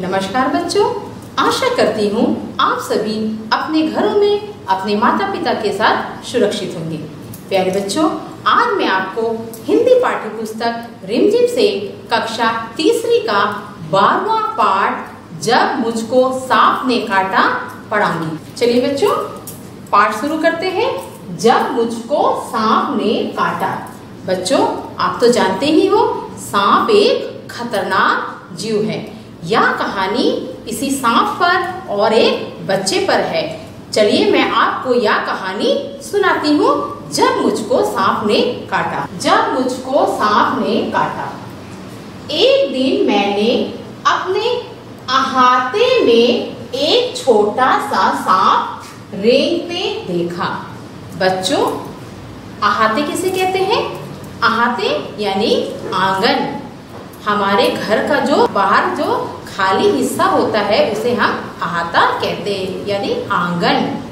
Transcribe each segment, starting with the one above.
नमस्कार बच्चों, आशा करती हूँ आप सभी अपने घरों में अपने माता पिता के साथ सुरक्षित होंगे। प्यारे बच्चों, आज मैं आपको हिंदी पाठ्य पुस्तक रिमझिम से कक्षा तीसरी का बारवा पाठ, जब मुझको सांप ने काटा, पढ़ाऊँगी। चलिए बच्चों, पाठ शुरू करते हैं। जब मुझको सांप ने काटा। बच्चों, आप तो जानते ही हो, सांप एक खतरनाक जीव है। यह कहानी इसी सांप पर और एक बच्चे पर है। चलिए मैं आपको यह कहानी सुनाती हूँ, जब मुझको सांप ने काटा। जब मुझको सांप ने काटा। एक दिन मैंने अपने अहाते में एक छोटा सा सांप रेंगते देखा। बच्चों, अहाते किसे कहते हैं? अहाते यानी आँगन। हमारे घर का जो बाहर जो खाली हिस्सा होता है, उसे हम अहाता कहते हैं, यानी आँगन।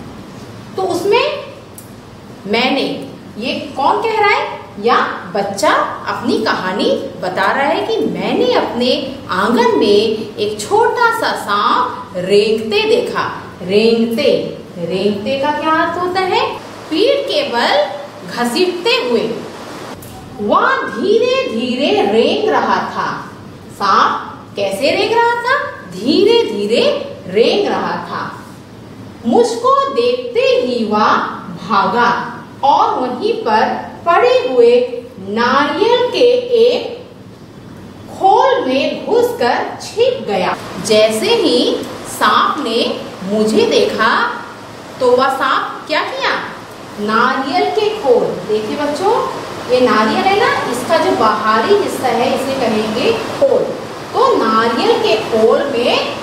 तो उसमें मैंने ये कौन कह रहा है? या बच्चा अपनी कहानी बता रहा है कि मैंने अपने आँगन में एक छोटा सा सांप रेंगते देखा। रेंगते रेंगते का क्या अर्थ होता है? पीठ के बल घसीटते हुए। वह धीरे धीरे रेंग रहा था। सांप कैसे रेंग रहा था? धीरे धीरे रेंग रहा था। मुझको देखते ही वह भागा और वहीं पर पड़े हुए नारियल के एक खोल में घुसकर छिप गया। जैसे ही सांप ने मुझे देखा तो वह सांप क्या किया? नारियल के खोल। देखिए बच्चों ये नारियल है ना, इसका जो बाहरी हिस्सा है, इसे कहेंगे खोल। तो नारियल के खोल में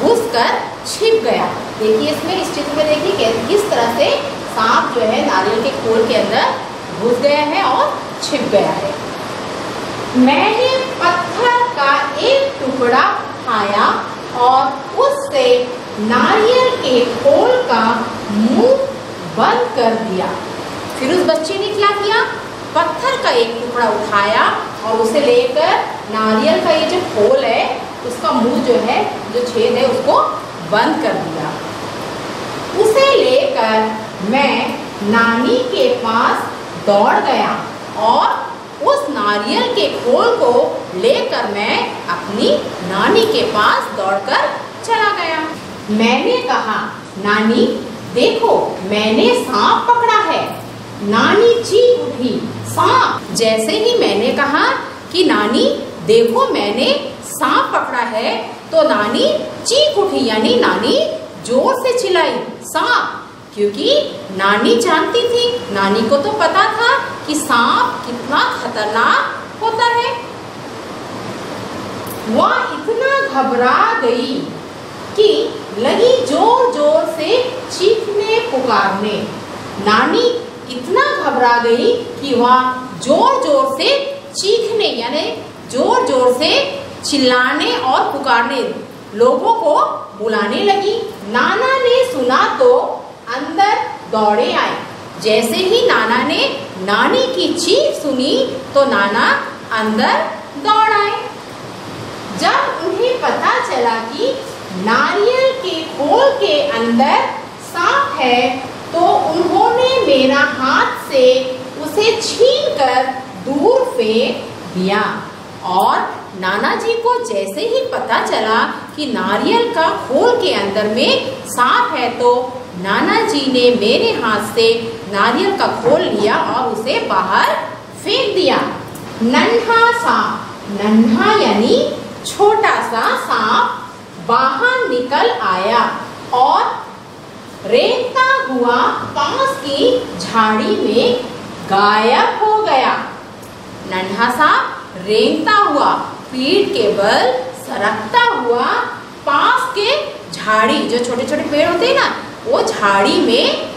घुसकर छिप गया। देखिए इसमें, इस चित्र में देखिए किस तरह से सांप जो है नारियल के खोल के अंदर घुस गया है और छिप गया है। मैंने पत्थर का एक टुकड़ा खाया और उससे नारियल के खोल का मुँह बंद कर दिया। फिर उस बच्चे ने क्या किया? पत्थर का एक टुकड़ा उठाया और उसे लेकर नारियल का ये जो खोल है, उसका मुँह जो है, जो छेद है, उसको बंद कर दिया। उसे लेकर मैं नानी के पास दौड़ गया और उस नारियल के खोल को लेकर मैं अपनी नानी के पास दौड़कर चला गया। मैंने कहा, नानी, देखो, मैंने सांप पकड़ा है। नानी चीख उठी। सांप जैसे ही मैंने कहा कि नानी, देखो मैंने सांप पकड़ा है तो नानी चीख उठी, यानी नानी ज़ोर से चिल्लाई, सांप, क्योंकि नानी जानती थी। नानी को तो पता था कि सांप कितना खतरनाक होता है। वह इतना घबरा गई कि लगी ज़ोर ज़ोर से चीखने, पुकारने। नानी इतना घबरा गई कि वह ज़ोर ज़ोर से चीखने, यानी ज़ोर ज़ोर से चिल्लाने और पुकारने लोगों को बुलाने लगी। नाना ने सुना तो अंदर दौड़े आए। जैसे ही नाना ने नानी की चीख सुनी तो नाना अंदर दौड़ आए। जब उन्हें पता चला कि नारियल के खोल के अंदर सांप है तो उन्होंने मेरा हाथ से उसे छीन कर दूर फेंक दिया। और नाना जी को जैसे ही पता चला कि नारियल का खोल के अंदर में सांप है तो नाना जी ने मेरे हाथ से नारियल का खोल लिया और उसे बाहर फेंक दिया। नन्हा सांप, नन्हा यानी छोटा सा सांप बाहर निकल आया और रेंगता हुआ पास की झाड़ी में गायब हो गया। नन्हा सा रेंगता हुआ पीठ के बल सरकता हुआ पास के झाड़ी, जो छोटे छोटे पेड़ होते हैं ना, वो झाड़ी में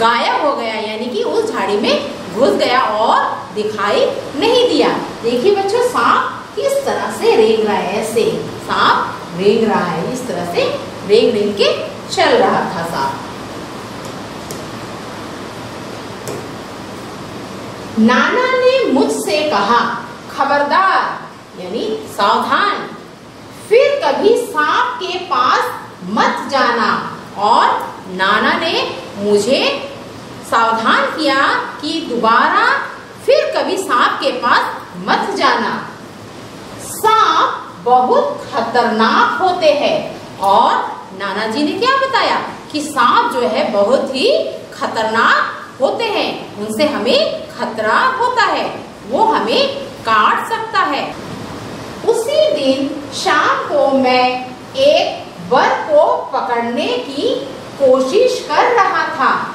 गायब हो गया, यानी कि उस झाड़ी में घुस गया और दिखाई नहीं दिया। देखिए बच्चों, सांप किस तरह से रेंग रहा है, ऐसे सांप रेंग रहा है, इस तरह से रेंग रेंग के चल रहा था सांप नाना ने मुझसे कहा, खबरदार, यानी सावधान। फिर कभी सांप के पास मत जाना। और नाना ने मुझे सावधान किया कि दोबारा फिर कभी सांप के पास मत जाना। सांप बहुत खतरनाक होते हैं और नाना जी ने क्या बताया कि सांप जो है बहुत ही खतरनाक होते हैं। उनसे हमें खतरा होता है। वो हमें काट सकता है। उसी दिन शाम को मैं एक बर को पकड़ने की कोशिश कर रहा था।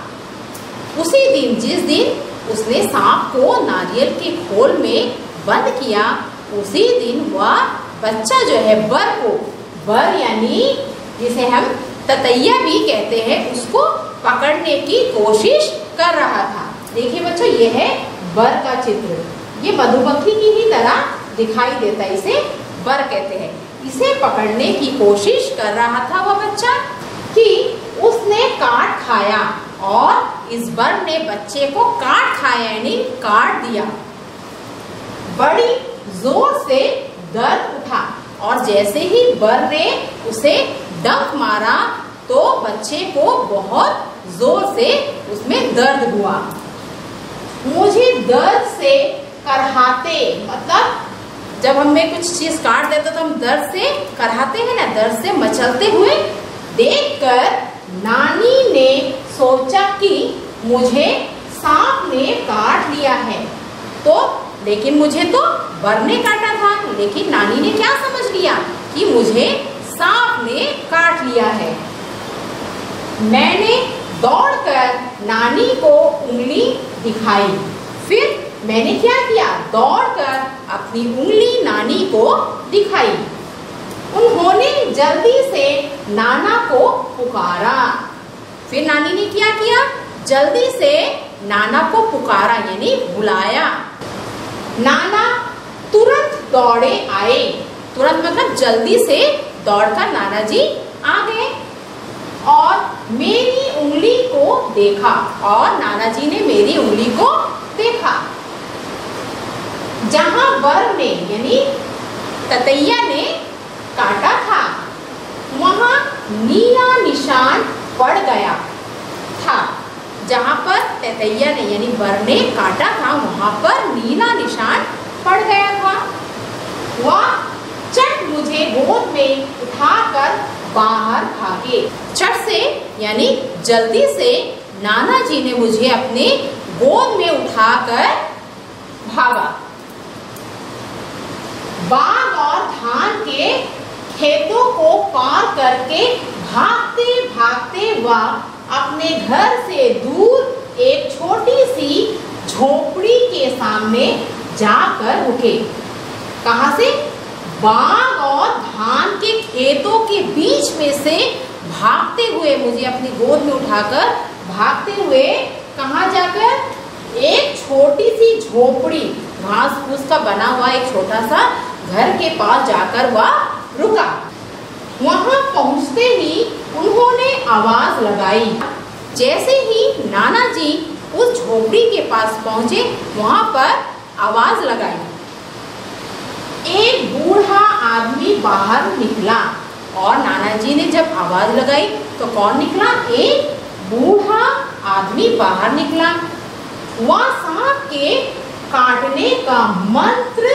उसी दिन, जिस दिन उसने सांप को नारियल के खोल में बंद किया, उसी दिन वह बच्चा जो है बर को बर यानी जिसे हम ततैया भी कहते हैं, उसको पकड़ने की कोशिश कर रहा था। देखिए बच्चों ये है बर का चित्र। ये मधुमक्खी की ही तरह दिखाई देता है, इसे बर कहते हैं। इसे पकड़ने की कोशिश कर रहा था वह बच्चा कि उसने काट खाया और इस बर ने बच्चे को काट खाया, यानी काट दिया। बड़ी ज़ोर से दर्द उठा और जैसे ही बर ने उसे डंक मारा तो बच्चे को बहुत ज़ोर से उसमें दर्द हुआ। मुझे दर्द से करहाते मतलब जब हमें कुछ चीज़ काट देते तो हम दर्द से करहाते हैं ना, दर्द से मचलते हुए देखकर नानी ने सोचा कि मुझे सांप ने काट लिया है। तो लेकिन मुझे तो बर ने काटा था, लेकिन नानी ने क्या समझ लिया कि मुझे सांप ने काट लिया है। मैंने दौड़कर नानी को उंगली दिखाई। फिर मैंने क्या किया? दौड़कर अपनी उंगली नानी को दिखाई। उन्होंने जल्दी से नाना को पुकारा। फिर नानी ने क्या किया? जल्दी से नाना को पुकारा, यानी बुलाया। नाना तुरंत दौड़े आए। तुरंत मतलब जल्दी से दौड़कर नाना जी आ गए और मेरी उंगली को देखा और नाना जी ने मेरी उंगली को देखा। जहाँ बर ने यानी ततैया ने काटा था, वहाँ नीला निशान पड़ गया था। जहाँ पर ततैया ने, यानी बर ने काटा था, वहाँ पर नीला निशान पड़ गया था। वह मुझे गोद में उठाकर बाहर भागे। चट से, यानी जल्दी से, नाना जी ने मुझे अपने गोद में उठाकर भागा। बाग और धान के खेतों को पार करके भागते भागते वह अपने घर से दूर एक छोटी सी झोपड़ी के सामने जाकर रुके कहा से? बाग और धान के खेतों के बीच में से भागते हुए मुझे अपनी गोद में उठाकर भागते हुए कहा जाकर? एक छोटी सी झोपड़ी, घास फूस का बना हुआ एक छोटा सा घर के पास जाकर वह रुका। वहाँ पहुँचते ही उन्होंने आवाज़ लगाई। जैसे ही नाना जी उस झोपड़ी के पास पहुँचे, वहाँ पर आवाज़ लगाई। एक बूढ़ा आदमी बाहर निकला और नाना जी ने जब आवाज़ लगाई तो कौन निकला? एक बूढ़ा आदमी बाहर निकला। वह सांप के काटने का मंत्र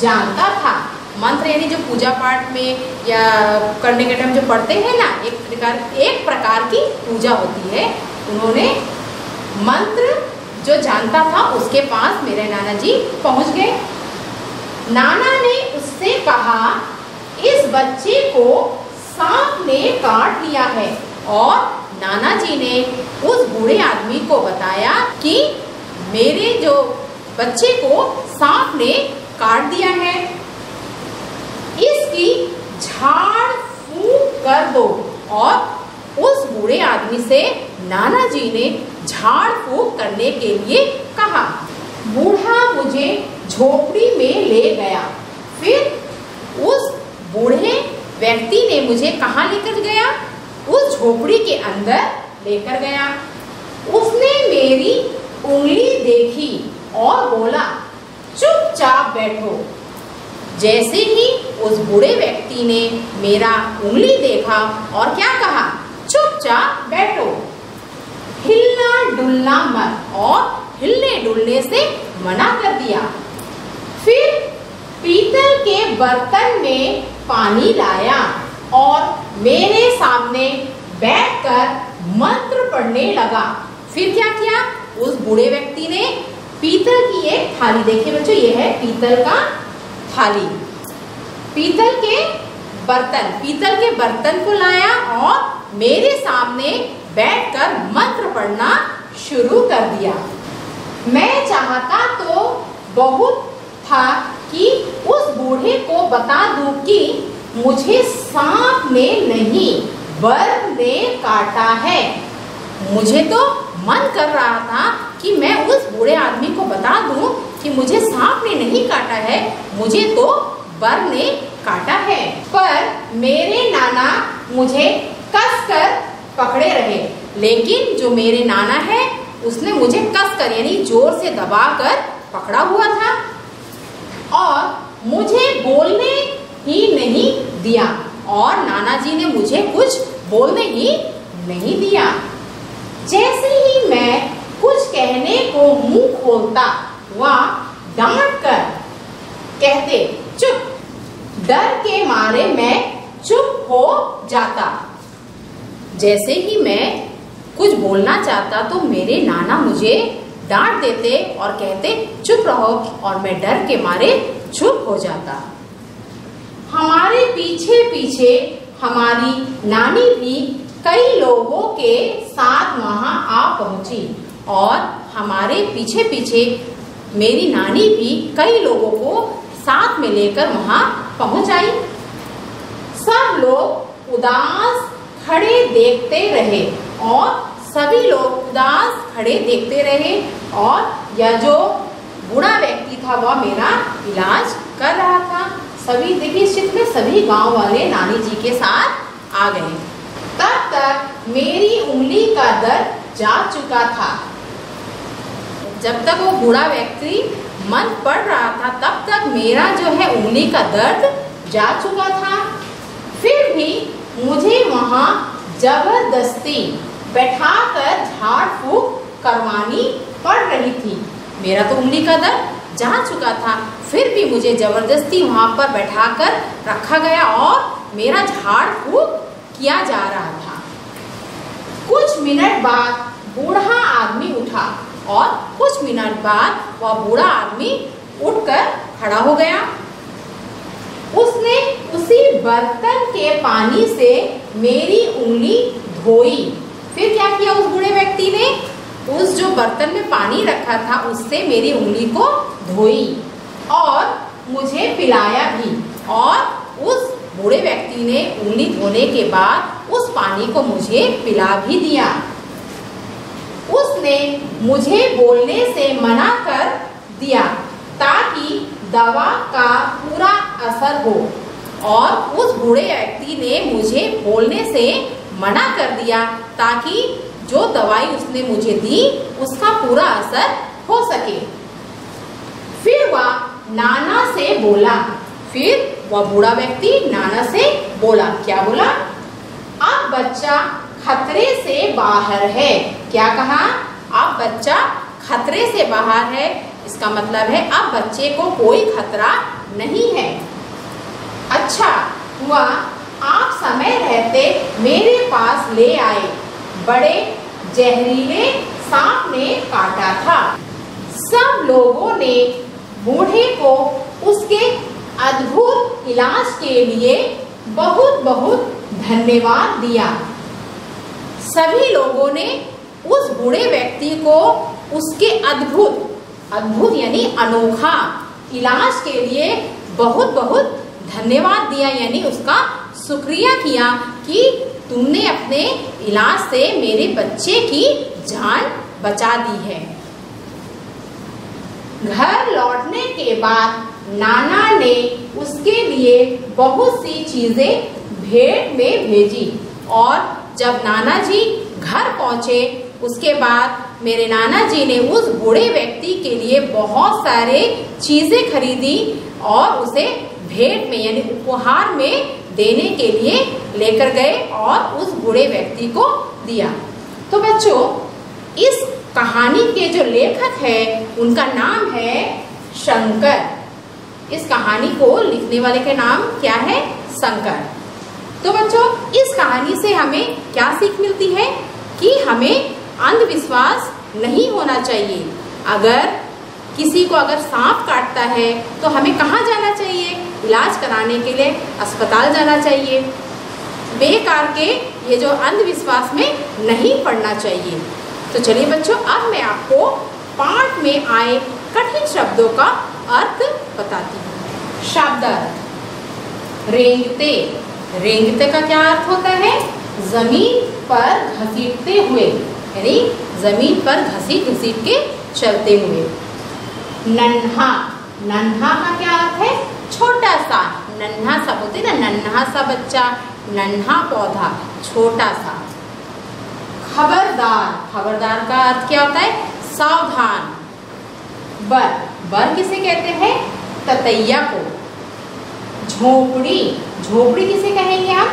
जानता था। मंत्र यानी जो पूजा पाठ में या करने के टाइम जो पढ़ते हैं ना, एक प्रकार एक प्रकार की पूजा होती है। उन्होंने मंत्र जो जानता था, उसके पास मेरे नाना जी पहुँच गए। नाना ने उससे कहा, इस बच्चे को सांप ने काट लिया है। और नाना जी ने उस बूढ़े आदमी को बताया कि मेरे जो बच्चे को सांप ने काट दिया है, इसकी झाड़ फूक कर दो। और उस बूढ़े आदमी से नाना जी ने झाड़ फूक करने के लिए कहा, बूढ़ा मुझे झोपड़ी में ले गया। फिर उस बूढ़े व्यक्ति ने मुझे कहाँ लेकर गया? उस झोपड़ी के अंदर लेकर गया। उसने मेरी उंगली देखी और बोला, चुपचाप बैठो। जैसे ही उस बूढ़े व्यक्ति ने मेरा उंगली देखा और क्या कहा, चुपचाप बैठो। हिलना डुलना मत और हिलने डुलने से मना कर दिया। फिर पीतल के बर्तन में पानी लाया और मेरे सामने बैठकर मंत्र पढ़ने लगा। फिर क्या किया? उस बूढ़े व्यक्ति ने पीतल की एक थाली देखिए बच्चों, ये है पीतल का थाली। पीतल के बर्तन, पीतल के बर्तन को लाया और मेरे सामने बैठकर मंत्र पढ़ना शुरू कर दिया। मैं चाहता तो बहुत था कि उस बूढ़े को बता दूँ कि मुझे सांप ने नहीं, बर्फ़ ने काटा है। मुझे तो मन कर रहा था कि मैं उस बूढ़े आदमी को बता दूँ कि मुझे सांप ने नहीं काटा है, मुझे तो बर ने काटा है। पर मेरे नाना मुझे कस कर पकड़े रहे, लेकिन जो मेरे नाना है, उसने मुझे कस कर, यानी ज़ोर से दबा कर पकड़ा हुआ था। और मुझे बोलने ही नहीं दिया। और नाना जी ने मुझे कुछ बोलने ही नहीं दिया। जैसे ही मैं कुछ कहने को मुँह खोलता वह डांट कर कहते, चुप। डर के मारे मैं चुप हो जाता। जैसे ही मैं कुछ बोलना चाहता तो मेरे नाना मुझे डांट देते और कहते, चुप रहो और मैं डर के मारे चुप हो जाता। हमारे पीछे पीछे हमारी नानी भी कई लोगों के साथ वहाँ आ पहुँची और हमारे पीछे पीछे मेरी नानी भी कई लोगों को साथ में लेकर वहाँ पहुँच आई। सब लोग उदास खड़े देखते रहे और सभी लोग उदास खड़े देखते रहे और यह जो बूढ़ा व्यक्ति था, वह मेरा इलाज कर रहा था। सभी, देखिए चित्र में सभी गाँव वाले नानी जी के साथ आ गए। तब तक मेरी उंगली का दर्द जा चुका था। जब तक वो बूढ़ा व्यक्ति मन पड़ रहा था, तब तक मेरा जो है उंगली का दर्द जा चुका था। फिर भी मुझे वहाँ ज़बरदस्ती बैठाकर झाड़ फूक करवानी पड़ रही थी। मेरा तो उंगली का दर्द जा चुका था, फिर भी मुझे ज़बरदस्ती वहाँ पर बैठाकर रखा गया और मेरा झाड़ फूक किया जा रहा था। कुछ मिनट बाद बूढ़ा आदमी उठा और कुछ मिनट बाद वह बूढ़ा आदमी उठकर खड़ा हो गया। उसने उसी बर्तन के पानी से मेरी उंगली धोई। फिर क्या किया उस बूढ़े व्यक्ति ने? उस जो बर्तन में पानी रखा था, उससे मेरी उंगली को धोई और मुझे पिलाया भी। और उस बूढ़े व्यक्ति ने उंगली धोने के बाद उस पानी को मुझे पिला भी दिया। उसने मुझे बोलने से मना कर दिया ताकि दवा का पूरा असर हो। और उस बूढ़े व्यक्ति ने मुझे बोलने से मना कर दिया ताकि जो दवाई उसने मुझे दी, उसका पूरा असर हो सके। फिर वह नाना से बोला। फिर वह बूढ़ा व्यक्ति नाना से बोला, क्या बोला? अब बच्चा खतरे से बाहर है। क्या कहा? अब बच्चा खतरे से बाहर है। इसका मतलब है अब बच्चे को कोई खतरा नहीं है। अच्छा हुआ समय रहते मेरे पास ले आए। बड़े जहरीले सांप ने काटा था। सब लोगों ने बूढ़े को उसके अद्भुत इलाज के लिए बहुत बहुत धन्यवाद दिया। सभी लोगों ने उस बूढ़े व्यक्ति को उसके अद्भुत अद्भुत यानी अनोखा इलाज के लिए बहुत बहुत धन्यवाद दिया, यानी उसका शुक्रिया किया कि तुमने अपने इलाज से मेरे बच्चे की जान बचा दी है। घर लौटने के बाद नाना ने उसके लिए बहुत सी चीज़ें भेंट में भेजी और जब नाना जी घर पहुँचे, उसके बाद मेरे नाना जी ने उस बूढ़े व्यक्ति के लिए बहुत सारे चीज़ें खरीदी और उसे भेंट में, यानी उपहार में देने के लिए लेकर गए और उस बूढ़े व्यक्ति को दिया। तो बच्चों, इस कहानी के जो लेखक है, उनका नाम है शंकर। इस कहानी को लिखने वाले का नाम क्या है? शंकर। तो बच्चों, इस कहानी से हमें क्या सीख मिलती है? कि हमें अंधविश्वास नहीं होना चाहिए। अगर किसी को अगर सांप काटता है तो हमें कहाँ जाना चाहिए? इलाज कराने के लिए अस्पताल जाना चाहिए। बेकार के ये जो अंधविश्वास में नहीं पड़ना चाहिए। तो चलिए बच्चों, अब मैं आपको पाठ में आए कठिन शब्दों का अर्थ बताती हूँ। शब्द अर्थ रेंगते। रेंगते का क्या अर्थ होता है? ज़मीन पर घसीटते हुए, यानी ज़मीन पर घसीट घसीट के चलते हुए। नन्हा। नन्हा का क्या अर्थ है? छोटा सा नन्हा सा बोलते ना, नन्हा सा बच्चा, नन्हा पौधा, छोटा सा। खबरदार खबरदार का अर्थ क्या होता है? सावधान। बर बर किसे कहते हैं? ततैया को। झोपड़ी झोपड़ी किसे कहेंगे हम?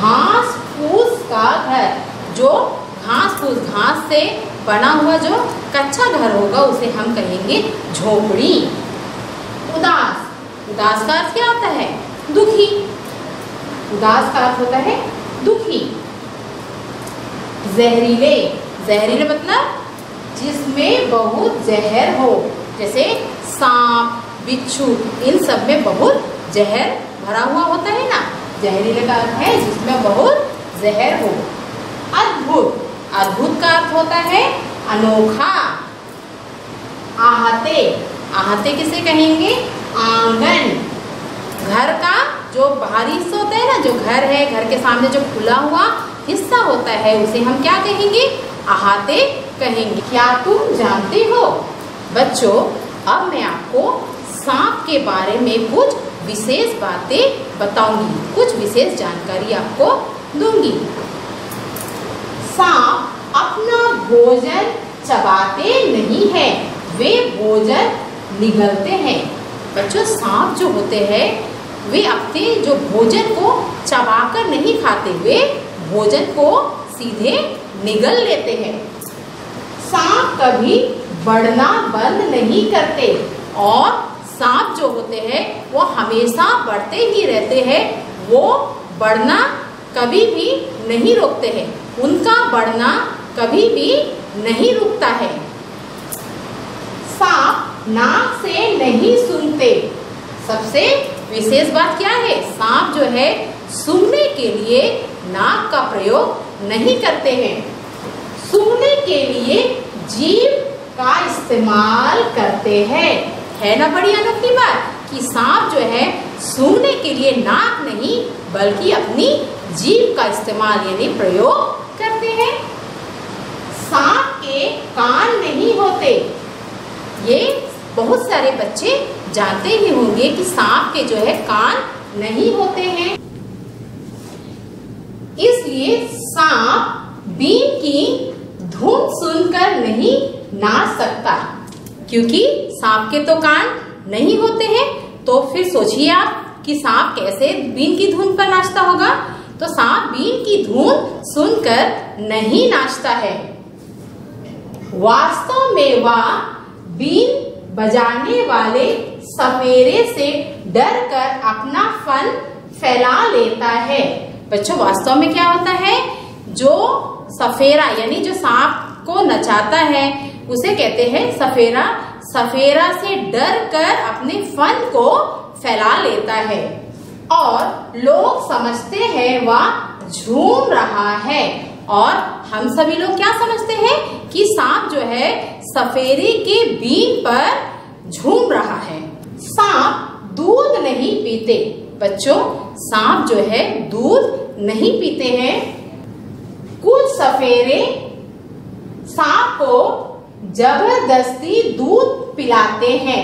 घास फूस का घर, जो घास फूस, घास से बना हुआ जो कच्चा घर होगा, उसे हम कहेंगे झोपड़ी। उदास। उदास का अर्थ क्या होता है? दुखी। उदास का अर्थ होता है दुखी। जहरीले। जहरीले मतलब जिसमें बहुत जहर हो। जैसे सांप, बिच्छू, इन सब में बहुत जहर भरा हुआ होता है ना? जहरीले का अर्थ है जिसमें बहुत जहर हो। अद्भुत। अद्भुत का अर्थ होता है अनोखा। आहते। आहते किसे कहेंगे? आँगन। घर का जो बाहरी हिस्सा होता है ना, जो घर है, घर के सामने जो खुला हुआ हिस्सा होता है, उसे हम क्या कहेंगे? आहाते कहेंगे क्या तुम जानते हो? बच्चों, अब मैं आपको सांप के बारे में कुछ विशेष बातें बताऊँगी। कुछ विशेष जानकारी आपको दूँगी। सांप अपना भोजन चबाते नहीं है, वे भोजन निगलते हैं। बच्चों, सांप जो होते हैं, वे अपने जो भोजन को चबाकर नहीं खाते, वे भोजन को सीधे निगल लेते हैं। सांप कभी बढ़ना बंद नहीं करते और सांप जो होते हैं, वो हमेशा बढ़ते ही रहते हैं। वो बढ़ना कभी भी नहीं रोकते हैं। उनका बढ़ना कभी भी नहीं रुकता है। सांप नाक से नहीं सुनते। सबसे विशेष बात क्या है? सांप जो है, सुनने के लिए नाक का प्रयोग नहीं करते हैं। सुनने के लिए जीव का इस्तेमाल करते हैं। है ना बड़ी अनोखी बात? कि सांप जो है सूंघने के लिए नाक नहीं, बल्कि अपनी जीव का इस्तेमाल यानी प्रयोग करते हैं। सांप के कान नहीं होते। ये बहुत सारे बच्चे जानते ही होंगे कि सांप के जो है कान नहीं होते हैं। इसलिए सांप बीन की धुन सुनकर नहीं नाच सकता। क्योंकि सांप के तो कान नहीं होते हैं तो फिर सोचिए आप कि सांप कैसे बीन की धुन पर नाचता होगा। तो सांप बीन की धुन सुनकर नहीं नाचता है। वास्तव में वह वा बीन बजाने वाले सफेरे से डर कर अपना फन फैला लेता है। बच्चों, वास्तव में क्या होता है? जो सफेरा, यानी जो सांप को नचाता है, उसे कहते हैं सफेरा। सफेरा से डर कर अपने फन को फैला लेता है। और लोग समझते हैं वह झूम रहा है। और हम सभी लोग क्या समझते हैं कि सांप जो है सफेरे के बीन पर झूम रहा है। सांप दूध नहीं पीते। बच्चों, सांप जो है, दूध नहीं पीते हैं। कुछ सफेरे सांप को ज़बरदस्ती दूध पिलाते हैं,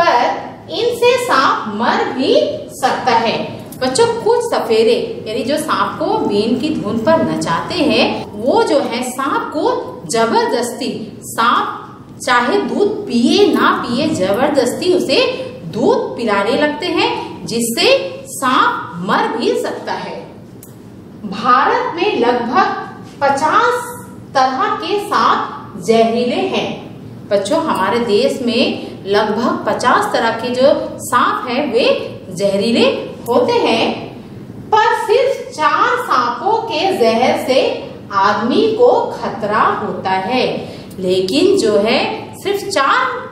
पर इनसे सांप मर भी सकता है। बच्चों, कुछ सफेरे यानी जो सांप को बीन की धुन पर नचाते हैं, वो जो है, सांप को ज़बरदस्ती, सांप चाहे दूध पिए ना पिए ज़बरदस्ती उसे दूध पिलाने लगते हैं, जिससे सांप मर भी सकता है। भारत में लगभग 50 तरह के सांप जहरीले हैं। बच्चों, हमारे देश में लगभग 50 तरह के जो सांप हैं, वे जहरीले होते हैं। पर सिर्फ़ चार सांपों के जहर से आदमी को खतरा होता है। लेकिन जो है, सिर्फ़ चार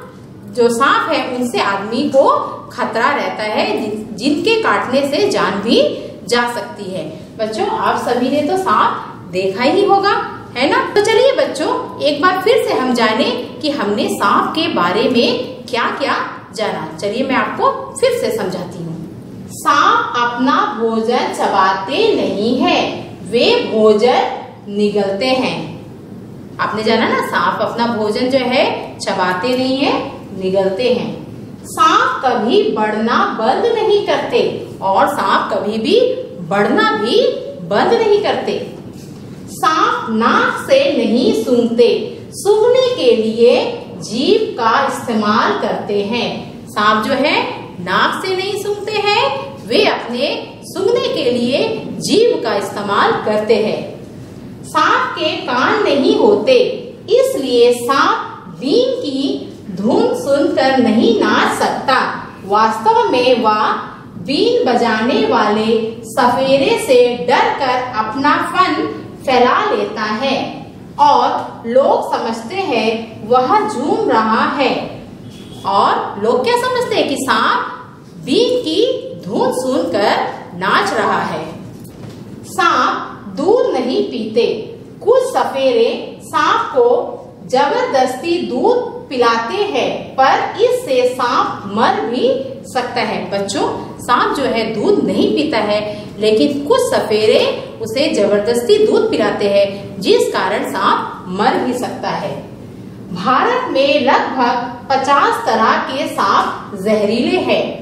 जो सांप है, उनसे आदमी को खतरा रहता है जिनके काटने से जान भी जा सकती है। बच्चों, आप सभी ने तो सांप देखा ही होगा, है ना? तो चलिए बच्चों, एक बार फिर से हम जाने कि हमने सांप के बारे में क्या क्या जाना। चलिए मैं आपको फिर से समझाती हूँ। सांप अपना भोजन चबाते नहीं है, वे भोजन निगलते हैं। आपने जाना ना सांप अपना भोजन जो है, चबाते नहीं है, निगलते हैं। सांप कभी बढ़ना बंद नहीं करते और सांप कभी भी बढ़ना भी बंद नहीं करते। सांप नाक से नहीं सूंघते। सूंघने के लिए जीभ का इस्तेमाल करते हैं। सांप जो है, नाक से नहीं सूंघते हैं, वे अपने सूंघने के लिए जीभ का इस्तेमाल करते हैं। सांप के कान नहीं होते, इसलिए सांप बीन की धुन सुनकर नहीं नाच सकता। वास्तव में वह बीन बजाने वाले सफेरे से डरकर अपना फन फैला लेता है और लोग समझते हैं वह झूम रहा है। और लोग क्या समझते हैं कि सांप बीन की धुन सुनकर नाच रहा है? सांप दूध नहीं पीते। कुछ सफेरे सांप को ज़बरदस्ती दूध पिलाते हैं, पर इससे सांप मर भी सकता है। बच्चों, सांप जो है दूध नहीं पीता है, लेकिन कुछ सफेरे उसे ज़बरदस्ती दूध पिलाते हैं, जिस कारण सांप मर भी सकता है। भारत में लगभग 50 तरह के सांप जहरीले हैं।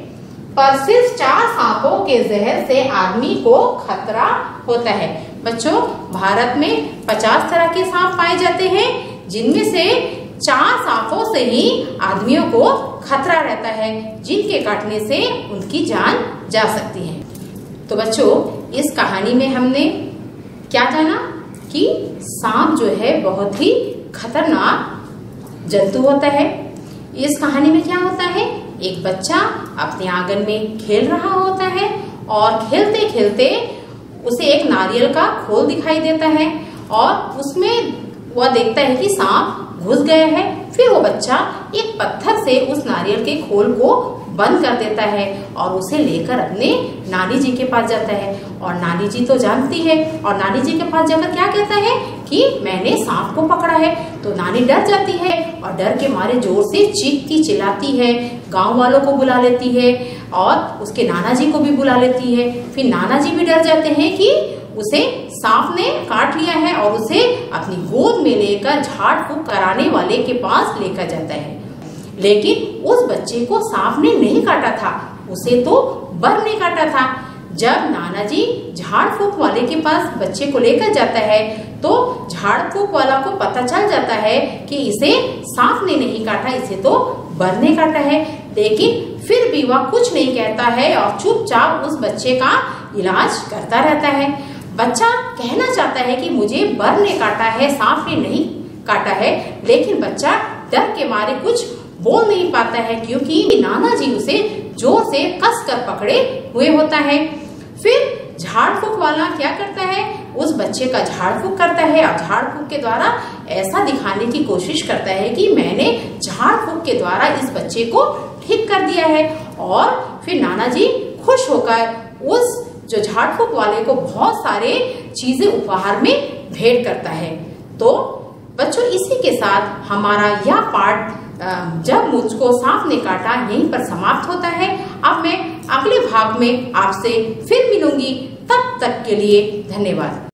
पर सिर्फ़ चार सांपों के जहर से आदमी को खतरा होता है। बच्चों, भारत में 50 तरह के सांप पाए जाते हैं, जिनमें से चार सांपों से ही आदमियों को खतरा रहता है, जिनके काटने से उनकी जान जा सकती है। तो बच्चों, इस कहानी में हमने क्या जाना कि सांप जो है बहुत ही खतरनाक जंतु होता है। इस कहानी में क्या होता है? एक बच्चा अपने आँगन में खेल रहा होता है और खेलते खेलते उसे एक नारियल का खोल दिखाई देता है और उसमें वह देखता है कि सांप घुस गया है। फिर वो बच्चा एक पत्थर से उस नारियल के खोल को बंद कर देता है और उसे लेकर अपने नानी जी के पास जाता है। और नानी जी तो जानती है और नानी जी के पास जाकर क्या कहता है कि मैंने सांप को पकड़ा है। तो नानी डर जाती है और डर के मारे ज़ोर से चीखती चिल्लाती है, गाँव वालों को बुला लेती है और उसके नाना जी को भी बुला लेती है। फिर नाना जी भी डर जाते हैं कि उसे सांप ने काट लिया है और उसे अपनी गोद में लेकर, झाड़ फूक कराने वाले के पास लेकर जाता है। लेकिन उस बच्चे को सांप ने नहीं काटा था। उसे तो बर ने काटा था। जब नाना जी झाड़ फूक वाले के पास बच्चे को लेकर जाता है तो झाड़ फूक वाला को पता चल जाता है कि इसे सांप ने नहीं काटा, इसे तो बर ने काटा है। लेकिन फिर भी वह कुछ नहीं कहता है और चुपचाप उस बच्चे का इलाज करता रहता है। बच्चा कहना चाहता है कि मुझे बर ने काटा है, सांप ने नहीं काटा है, लेकिन बच्चा डर के मारे कुछ बोल नहीं पाता है क्योंकि नाना जी उसे ज़ोर से कस कर पकड़े हुए होता है। फिर झाड़ फूक वाला क्या करता है? उस बच्चे का झाड़ फूक करता है और झाड़ फूक के द्वारा ऐसा दिखाने की कोशिश करता है कि मैंने झाड़ फूक के द्वारा इस बच्चे को ठीक कर दिया है। और फिर नाना जी खुश होकर उस जो झाड़ फूक वाले को बहुत सारे चीज़ें उपहार में भेंट करता है। तो बच्चों, इसी के साथ हमारा यह पाठ जब मुझको सांप ने काटा, यहीं पर समाप्त होता है। अब मैं अगले भाग में आपसे फिर मिलूँगी। तब तक के लिए धन्यवाद।